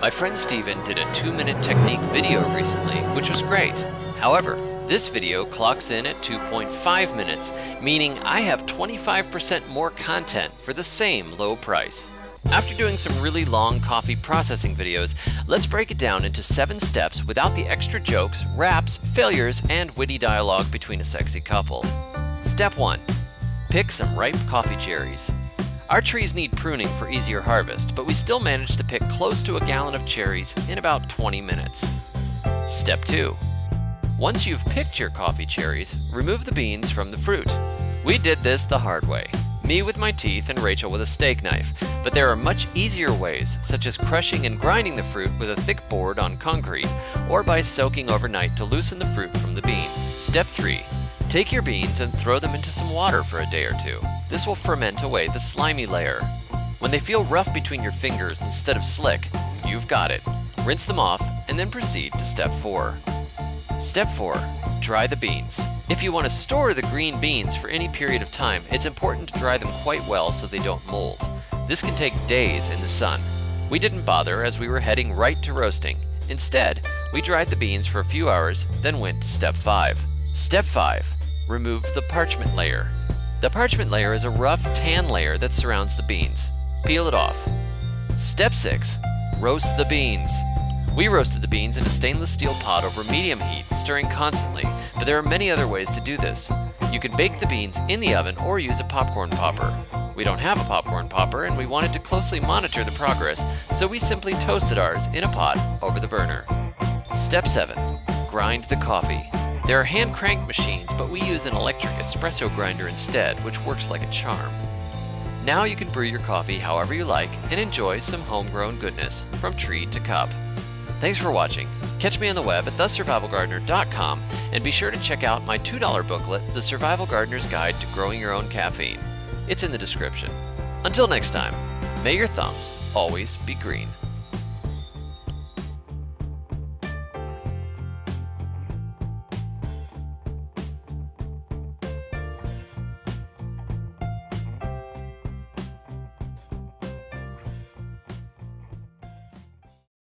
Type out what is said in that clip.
My friend Steven did a 2 minute technique video recently, which was great. However, this video clocks in at 2.5 minutes, meaning I have 25% more content for the same low price. After doing some really long coffee processing videos, let's break it down into 7 steps without the extra jokes, raps, failures, and witty dialogue between a sexy couple. Step 1. Pick some ripe coffee cherries. Our trees need pruning for easier harvest, but we still managed to pick close to a gallon of cherries in about 20 minutes. Step 2. Once you've picked your coffee cherries, remove the beans from the fruit. We did this the hard way me with my teeth and Rachel with a steak knife, but there are much easier ways, such as crushing and grinding the fruit with a thick board on concrete, or by soaking overnight to loosen the fruit from the bean. Step 3. Take your beans and throw them into some water for a day or two. This will ferment away the slimy layer. When they feel rough between your fingers instead of slick, you've got it. Rinse them off and then proceed to step 4. Step 4. Dry the beans. If you want to store the green beans for any period of time, it's important to dry them quite well so they don't mold. This can take days in the sun. We didn't bother as we were heading right to roasting. Instead, we dried the beans for a few hours, then went to step 5. Step 5. Remove the parchment layer. The parchment layer is a rough tan layer that surrounds the beans. Peel it off. Step 6. Roast the beans. We roasted the beans in a stainless steel pot over medium heat, stirring constantly, but there are many other ways to do this. You can bake the beans in the oven or use a popcorn popper. We don't have a popcorn popper and we wanted to closely monitor the progress, so we simply toasted ours in a pot over the burner. Step 7. Grind the coffee. There are hand crank machines, but we use an electric espresso grinder instead, which works like a charm. Now you can brew your coffee however you like and enjoy some homegrown goodness from tree to cup. Thanks for watching. Catch me on the web at thesurvivalgardener.com and be sure to check out my $2 booklet, The Survival Gardener's Guide to Growing Your Own Caffeine. It's in the description. Until next time, may your thumbs always be green.